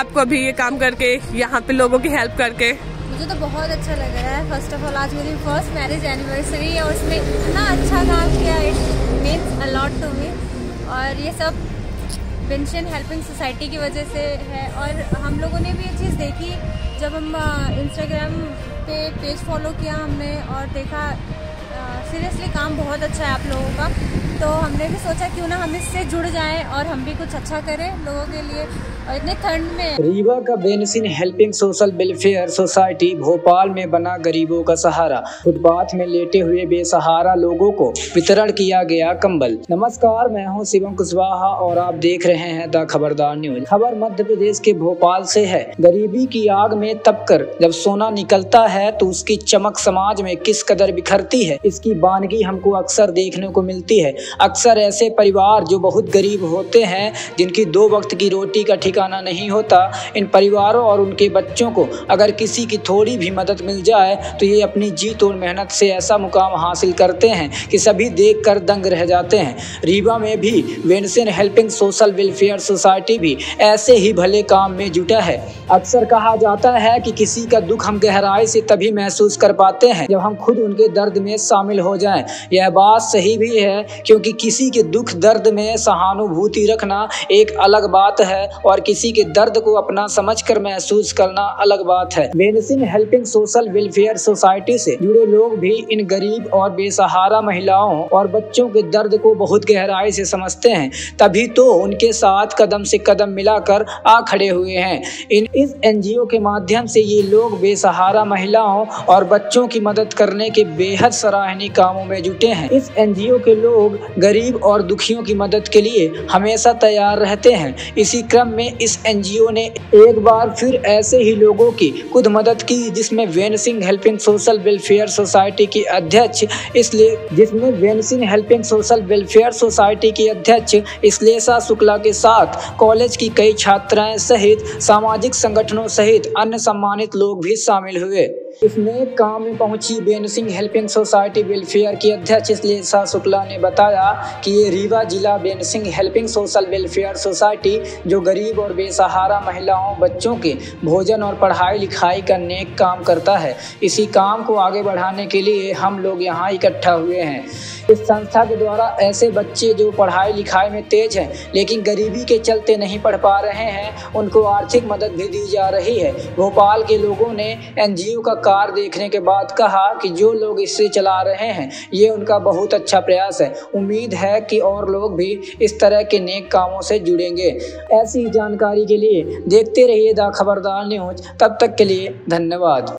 आपको अभी ये काम करके, यहाँ पे लोगों की हेल्प करके। मुझे तो बहुत अच्छा लग रहा है। फ़र्स्ट ऑफ़ ऑल आज मेरी फ़र्स्ट मैरिज एनिवर्सरी है और उसमें इतना अच्छा काम किया it means a lot to me और ये सब पेंशन हेल्पिंग सोसाइटी की वजह से है। और हम लोगों ने भी ये चीज़ देखी। जब हम इंस्टाग्राम पे पेज फॉलो किया हमने और देखा काम बहुत अच्छा है आप लोगों का। तो हमने भी सोचा क्यों ना हम इससे जुड़ जाएँ और हम भी कुछ अच्छा करें लोगों के लिए। और इतने ठंड में रीवा का बेनसिन helping social welfare society Bhopal में बना गरीबों का सहारा। फुटपाथ में लेटे हुए बेसहारा लोगों को वितरण किया गया कंबल। नमस्कार, मैं हूँ शिवम कुशवाहा और आप देख रहे हैं द खबरदार न्यूज़। खबर मध्य प्रदेश के भोपाल से है। गरीबी की आग में तपकर, जब सोना निकलता है तो उसकी चमक समाज में किस कदर बिखरती है? इसकी बानगी हमको अक्सर देखने को मिलती है। अक्सर ऐसे परिवार जो बहुत गरीब होते हैं, जिनकी दो वक्त की रोटी का ठिकाना नहीं होता, इन परिवारों और उनके बच्चों को अगर किसी की थोड़ी भी मदद मिल जाए तो ये अपनी जीत और मेहनत से ऐसा मुकाम हासिल करते हैं कि सभी देख कर दंग रह जाते हैं। रीवा में भी Benson helping social welfare society भी ऐसे ही भले काम में जुटा है। अक्सर कहा जाता है कि किसी का दुख हम गहराई से तभी महसूस कर पाते हैं, जब हम खुद उनके दर्द में शामिल हो जाएँ। यह बात सही भी है, क्योंकि किसी के दुख दर्द में सहानुभूति रखना एक अलग बात है और किसी के दर्द को अपना समझकर महसूस करना अलग बात है। वेनसिन हेल्पिंग सोशल वेलफेयर सोसाइटी से जुड़े लोग भी इन गरीब और बेसहारा महिलाओं और बच्चों के दर्द को बहुत गहराई से समझते हैं, तभी तो उनके साथ कदम से कदम मिलाकर आ खड़े हुए हैं। इन, इस एनजीओ के माध्यम से ये लोग बेसहारा महिलाओं और बच्चों की मदद करने के बेहद सराहनीय कामों में जुटे हैं। इस एनजीओ के लोग गरीब और दुखियों की मदद के लिए हमेशा तैयार रहते हैं। इसी क्रम में इस एनजीओ ने एक बार फिर ऐसे ही लोगों की खुद मदद की, जिसमें when Singh helping social welfare society की अध्यक्ष इसलिए जिसमें when Singh helping social welfare society की अध्यक्ष इसलेसा शुक्ला के साथ कॉलेज की कई छात्राएँ सहित सामाजिक संगठनों सहित अन्य सम्मानित लोग भी शामिल हुए। इसमें काम में पहुँची। Ben Singh helping society welfare की अध्यक्ष लेसा शुक्ला ने बताया कि ये रीवा जिला Ben Singh helping social welfare society, जो गरीब और बेसहारा महिलाओं, बच्चों के भोजन और पढ़ाई लिखाई का नेक काम करता है। इसी काम को आगे बढ़ाने के लिए हम लोग यहाँ इकट्ठा हुए हैं। इस संस्था के द्वारा ऐसे बच्चे जो पढ़ाई लिखाई में तेज हैं, लेकिन गरीबी के चलते नहीं पढ़ पा रहे हैं, उनको आर्थिक मदद भी दी जा रही है। भोपाल के लोगों ने एनजीओ का कार देखने के बाद कहा कि जो लोग इसे चला रहे हैं, ये उनका बहुत अच्छा प्रयास है। उम्मीद है कि और लोग भी इस तरह के नेक कामों से जुड़ेंगे। ऐसी जानकारी के लिए देखते रहिए द खबरदार न्यूज़। तब तक के लिए धन्यवाद।